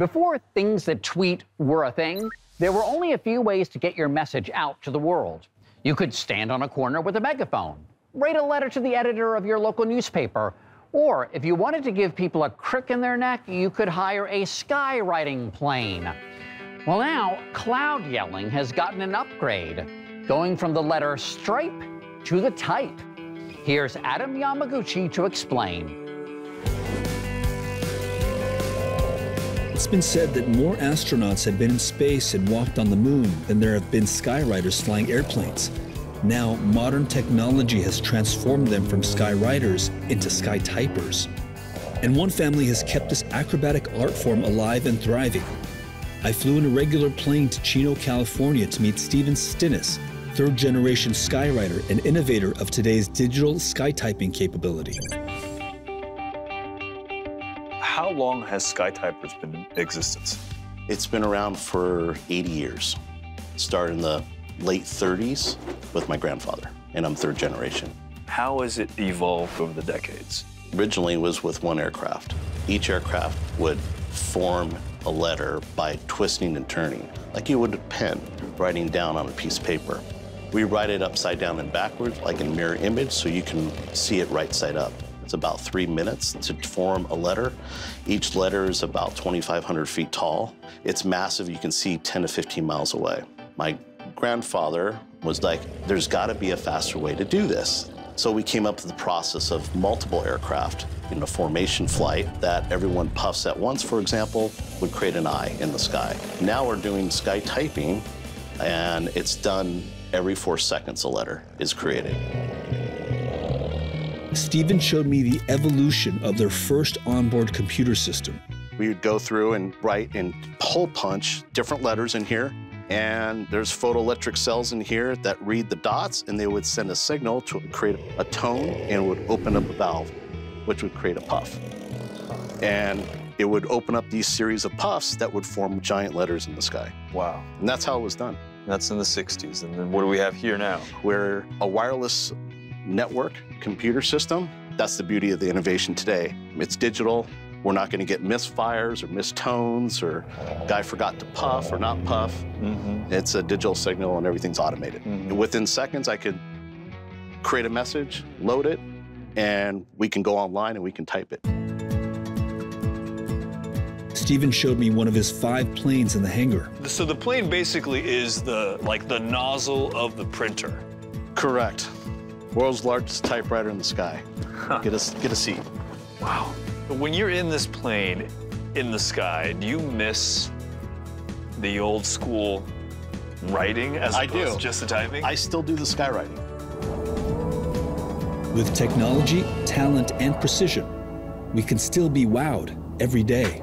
Before things that tweet were a thing, there were only a few ways to get your message out to the world. You could stand on a corner with a megaphone, write a letter to the editor of your local newspaper, or if you wanted to give people a crick in their neck, you could hire a skywriting plane. Well, now, cloud yelling has gotten an upgrade, going from the letter stripe to the type. Here's Adam Yamaguchi to explain. It's been said that more astronauts have been in space and walked on the moon than there have been skywriters flying airplanes. Now, modern technology has transformed them from skywriters into skytypers. And one family has kept this acrobatic art form alive and thriving. I flew in a regular plane to Chino, California to meet Stephen Stinis, third generation skywriter and innovator of today's digital skytyping capability how long has SkyTypers been in existence? It's been around for 80 years. Started in the late 30s with my grandfather, and I'm third generation. How has it evolved over the decades? Originally, it was with one aircraft. Each aircraft would form a letter by twisting and turning, like you would a pen, writing down on a piece of paper. We write it upside down and backwards, like in mirror image, so you can see it right side up. It's about three minutes to form a letter. Each letter is about 2,500 feet tall. It's massive. You can see 10 to 15 miles away. My grandfather was like, there's got to be a faster way to do this. So we came up with the process of multiple aircraft in a formation flight that everyone puffs at once, for example, would create an eye in the sky. Now we're doing sky typing, and it's done every four seconds a letter is created. Stephen showed me the evolution of their first onboard computer system. We would go through and write and hole punch different letters in here. And there's photoelectric cells in here that read the dots, and they would send a signal to create a tone and would open up a valve, which would create a puff. And it would open up these series of puffs that would form giant letters in the sky. Wow. And that's how it was done. That's in the 60s. And then what do we have here now? We're a wireless network computer system. That's the beauty of the innovation today. It's digital. We're not going to get misfires or mistones or guy forgot to puff or not puff. Mm -hmm. It's a digital signal and everything's automated. Mm -hmm. Within seconds, I could create a message, load it, and we can go online and we can type it. Stephen showed me one of his five planes in the hangar. So the plane basically is the like the nozzle of the printer. Correct. World's largest typewriter in the sky. Get a, get a seat. Wow. When you're in this plane in the sky, do you miss the old school writing as I opposed do. to just the typing? I still do the skywriting. With technology, talent, and precision, we can still be wowed every day.